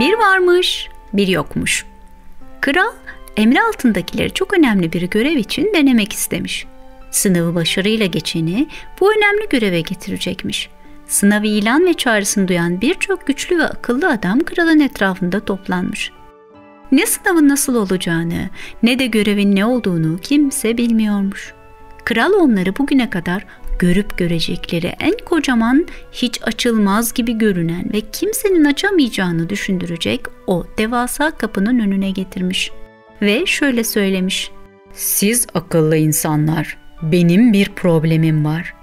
Bir varmış, bir yokmuş. Kral emri altındakileri çok önemli bir görev için denemek istemiş. Sınavı başarıyla geçeni bu önemli göreve getirecekmiş. Sınavı ilan ve çağrısını duyan birçok güçlü ve akıllı adam kralın etrafında toplanmış. Ne sınavın nasıl olacağını ne de görevin ne olduğunu kimse bilmiyormuş. Kral onları bugüne kadar görüp görecekleri en kocaman, hiç açılmaz gibi görünen ve kimsenin açamayacağını düşündürecek o devasa kapının önüne getirmiş. Ve şöyle söylemiş. Siz akıllı insanlar, benim bir problemim var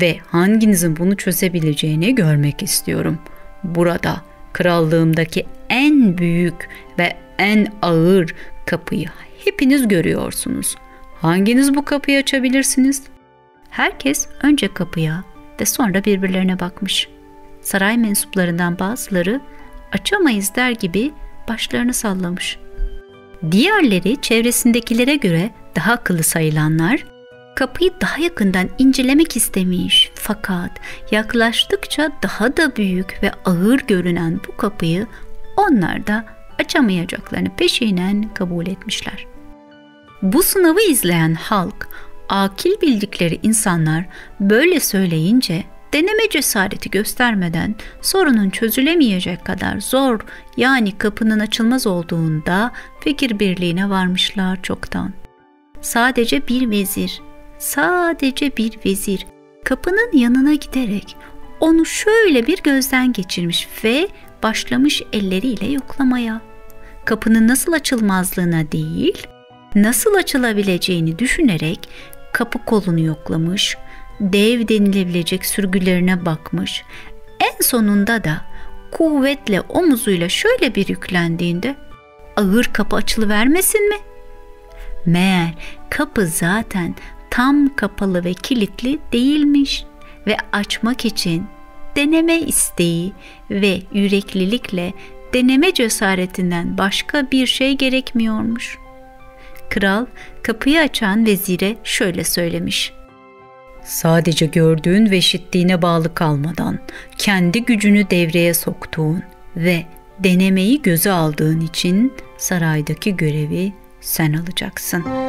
ve hanginizin bunu çözebileceğini görmek istiyorum. Burada krallığımdaki en büyük ve en ağır kapıyı hepiniz görüyorsunuz. Hanginiz bu kapıyı açabilirsiniz? Herkes önce kapıya ve sonra birbirlerine bakmış. Saray mensuplarından bazıları açamayız der gibi başlarını sallamış. Diğerleri çevresindekilere göre daha akıllı sayılanlar kapıyı daha yakından incelemek istemiş fakat yaklaştıkça daha da büyük ve ağır görünen bu kapıyı onlar da açamayacaklarını peşinen kabul etmişler. Bu sınavı izleyen halk akil bildikleri insanlar böyle söyleyince deneme cesareti göstermeden sorunun çözülemeyecek kadar zor yani kapının açılmaz olduğunda fikir birliğine varmışlar çoktan. Sadece bir vezir, sadece bir vezir kapının yanına giderek onu şöyle bir gözden geçirmiş ve başlamış elleriyle yoklamaya. Kapının nasıl açılmazlığına değil, nasıl açılabileceğini düşünerek kapı kolunu yoklamış, dev denilebilecek sürgülerine bakmış. En sonunda da kuvvetle omuzuyla şöyle bir yüklendiğinde ağır kapı açılıvermesin mi? Meğer kapı zaten tam kapalı ve kilitli değilmiş ve açmak için deneme isteği ve yüreklilikle deneme cesaretinden başka bir şey gerekmiyormuş.'' Kral kapıyı açan vezire şöyle söylemiş. Sadece gördüğün ve işittiğine bağlı kalmadan kendi gücünü devreye soktuğun ve denemeyi göze aldığın için saraydaki görevi sen alacaksın.''